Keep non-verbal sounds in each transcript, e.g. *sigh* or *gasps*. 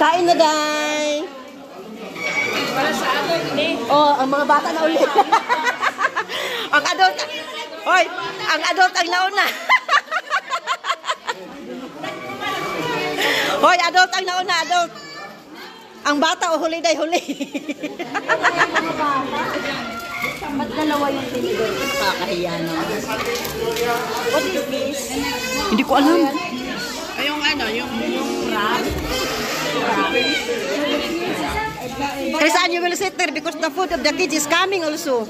Kain na, Day. Para sa adult ni. Oh, ang mga bata na ulit. *laughs* ang adult, hoy, ang adult ang nauna. *laughs* hoy, adult ang nauna, adult. Ang bata o huli day huli. Ba't dalawa yung tinidor? Nakakahiya naman. What is this? Hindi ko alam. Ay, yung ano, yung, yung wrap. Krisan, you will sit there because the food of the kids is coming also.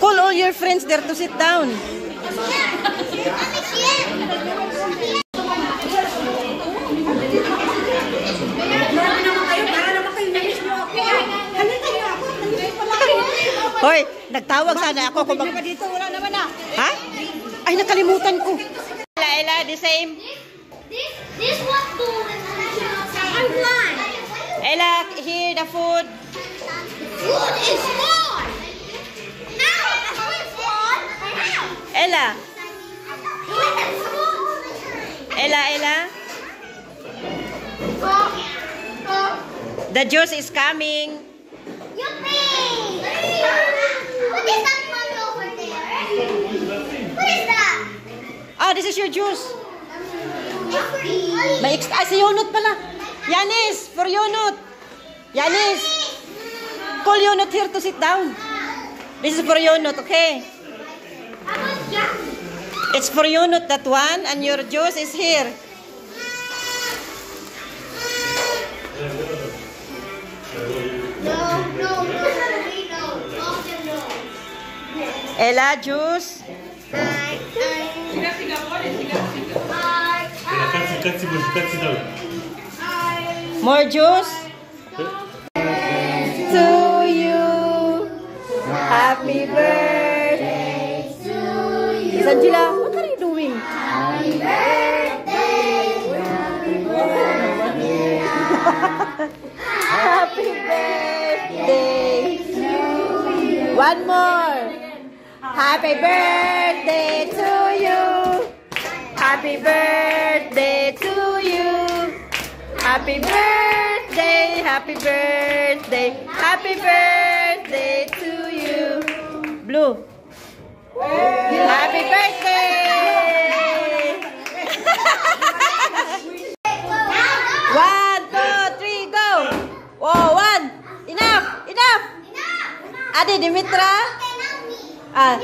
Call all your friends there to sit down. Hoy, nagtawag sana ako kung mag... Dito, wala naman ah. Ha? Ay, nakalimutan ko. Ella, Ella, the same. This, this what to I'm blind. Ella, here, the food. Food is small. Now, food is small. Now. Ella. Ella, Ella. Oh, oh. The juice is coming. Yippee! What is that one over there? What is that? Ah, this is your juice. May extra. Ay, si Yunot pala. Yanis, for Yunot. Yanis, call Yunot here to sit down. This is for okay? How about Jack? It's for Yunot, that one, and your juice is here. No, no, no. Ella, juice. I, Siga-siga More juice. To you. Happy birthday to you. Miss Angela, what are you doing? Happy birthday Happy birthday to you. One more. Happy birthday to you. Happy birthday to you. Happy birthday, happy birthday, happy birthday to you. Blue. Happy birthday! One, two, three, go! Oh, one! Enough! Enough! Adi, Dimitra? Ah,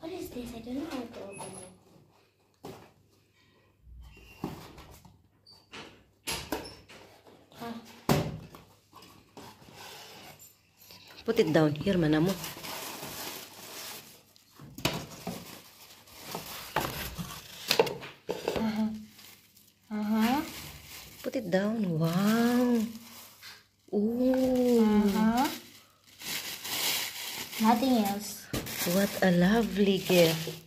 What is this? I don't know how to open it. Put it down. Here, mana mo. Uh-huh. Put it down. Wow. Ooh. Uh-huh. Nothing else. What a lovely gift.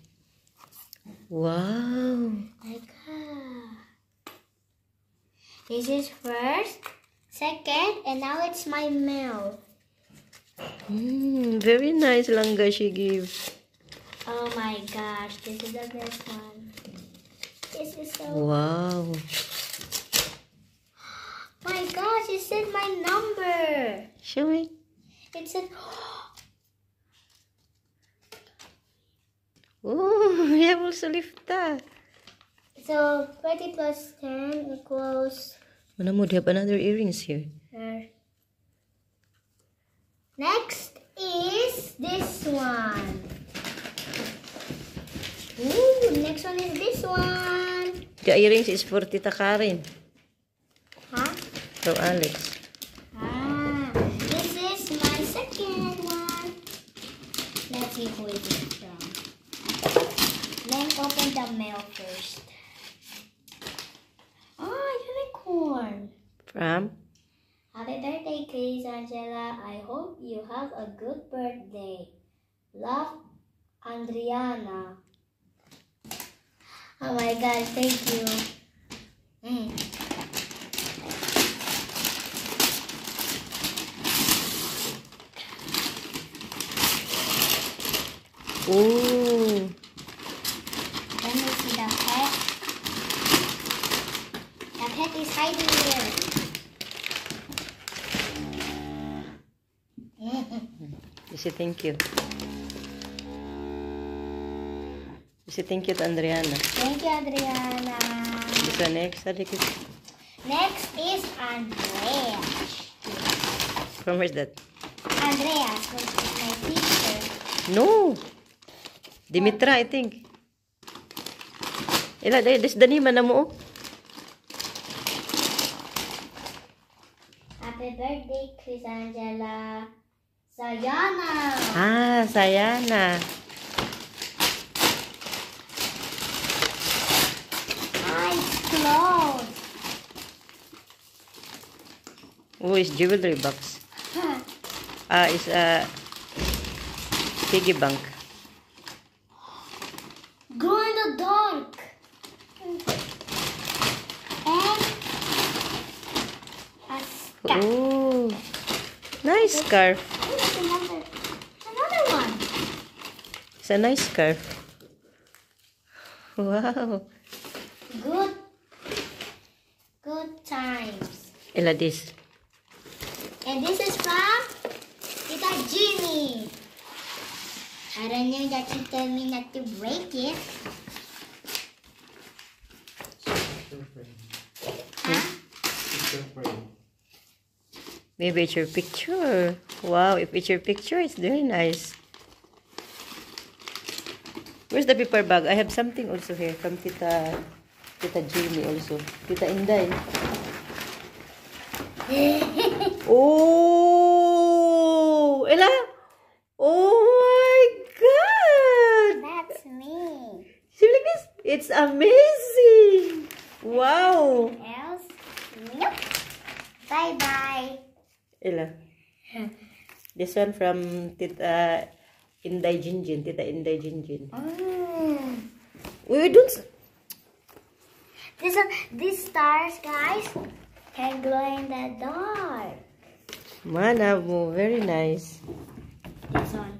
Wow. My God. This is first, second, and now it's my mouth. Mm, very nice langga she gives. Oh my gosh, this is the best one. This is so. Wow. *gasps* My gosh, it said my number. Show it. It said. Oh, we have also lifta. So 30 plus 10 equals. Mana mo, they have another earrings here. uh, Next is this one. Ooh, next one is this one. The earrings is for Tita Karen. Huh? From Alex. Ah, this is my second one. Let's see who is it from. Let's open the mail first. Oh, unicorn. From? Chris Angela. I hope you have a good birthday. Love, Andriana. Oh my god, thank you. Mm. Ooh. Let me see the pet. The pet is hiding here. Say thank you. Say thank you to Andriana. Thank you, Adriana. One next. Adik, Next is Andreas. From where's that? Andreas was my teacher. No. Dimitra, I think. Ila, this danima na mo. oh. Happy birthday, Chris Angela. Sayana. Ah, Sayana. Eyes closed. Oh, it's jewelry box. *laughs* Ah, it's a piggy bank. Glow in the dark. And a scarf. Oh, nice scarf. There's another, another one. It's a nice scarf. Wow. Good, good times. Ila this. And this is from Tita Jimmy. I don't know that she told me not to break it. Huh? Maybe it's your picture. Wow, if it's your picture, it's very nice. Where's the paper bag? I have something also here from Tita Tita Jamie also. Tita Inday. *laughs* oh! Ella! Oh my God! That's me. See like this? It's amazing! Wow! Else? Nope. Bye bye. Ella. *laughs* This one from Tita Inday Jinjin. Tita Inday Jinjin. Mm. We don't... This one, these stars, guys, can glow in the dark. Mana mo. Very nice. This one,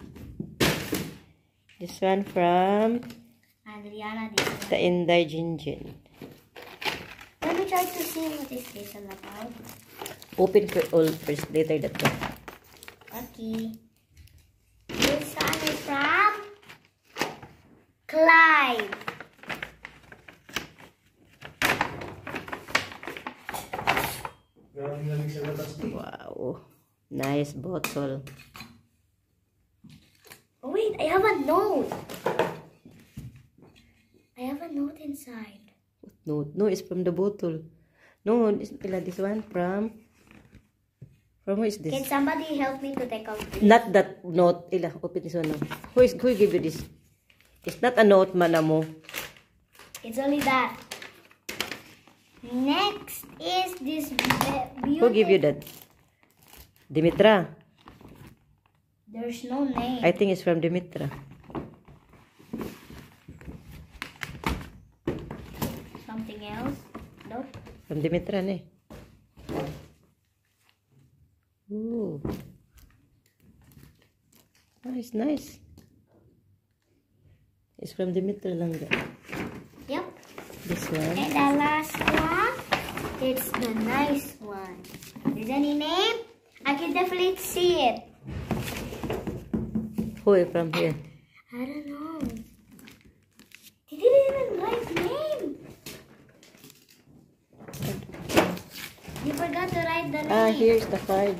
This one from Adriana, this one. Tita Inday Jinjin. Let me try to see what is this all about. Open for all first. Later that one. Okay. This one is from Clive. Wow. Nice bottle. Oh wait, I have a note. I have a note inside. No, no, it's from the bottle. No, this, Ella, this one from... From who is Can this? somebody help me to take out this? Not that note. Ella, open this one. Who is, who give you this? It's not a note, mana mo. It's only that. Next is this be- Who give you beauty- that? Dimitra. There's no name. I think it's from Dimitra. Something else? Nope. From Dimitra ne. Nice, nice. It's from Dimitra lang. ga. Yep. This one. And the last one, it's the nice one. Is any name? I can definitely see it. Who is from here? I don't know. They didn't even write name. You forgot to write the name. Ah, here's the card.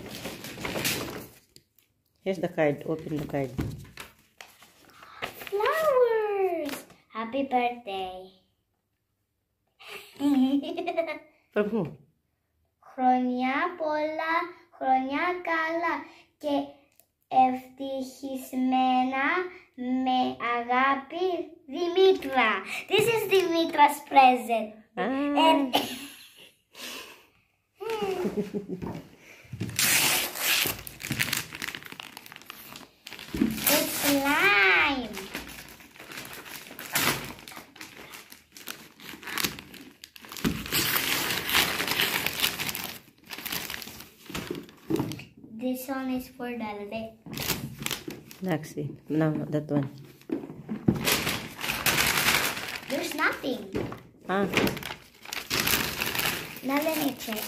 Here's the card. Open the card. Flowers. Happy birthday. From who? Χρόνια πολλά, χρόνια καλά και ευτυχισμένα με αγάπη Δημήτρα. This is Dimitra's present. Ah, And This one is for Dalde. Naxi. No, that one. There's nothing. Ah, Now let me check.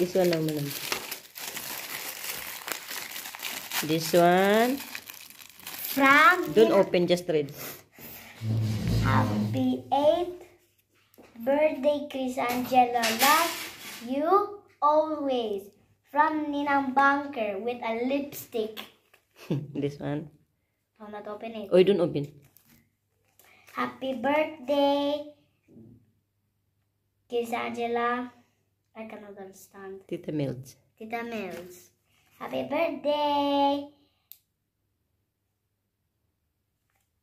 this one lang madam. This one. From Don't open, just read. Happy 8th birthday, Chris Angelo. Love you always. From Ninang Bunker with a lipstick. *laughs* this one. Oh, not open it. Oh, you don't open. Happy birthday, Chris Angela. I cannot understand. Tita Mills. Tita Mills. Happy birthday.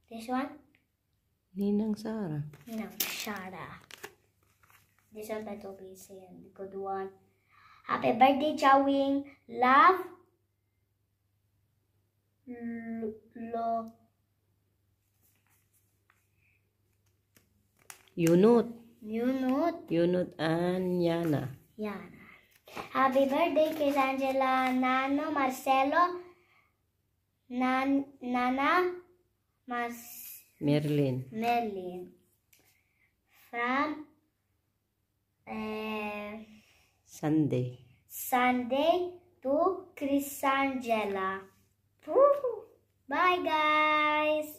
This one? Ninang Sara. No, Shara. This one by Toby is saying the good one. Happy birthday, Chawing. Love. Lo. Yunot. Yunut. Yunot and Yana. Yana. Happy birthday, Chris Angela, Nano, Marcelo, Nan, Nana, Mas, Merlin. Merlin. From Sunday. Sunday to Chris Angela. Bye, guys.